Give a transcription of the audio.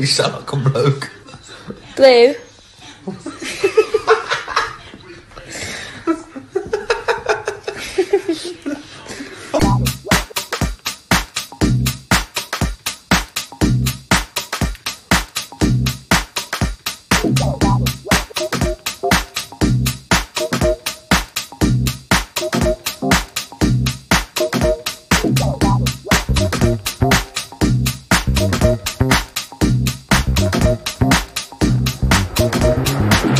You sound like a bloke. Blue. Just like you,